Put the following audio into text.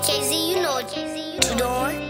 KZ, you know what you doing.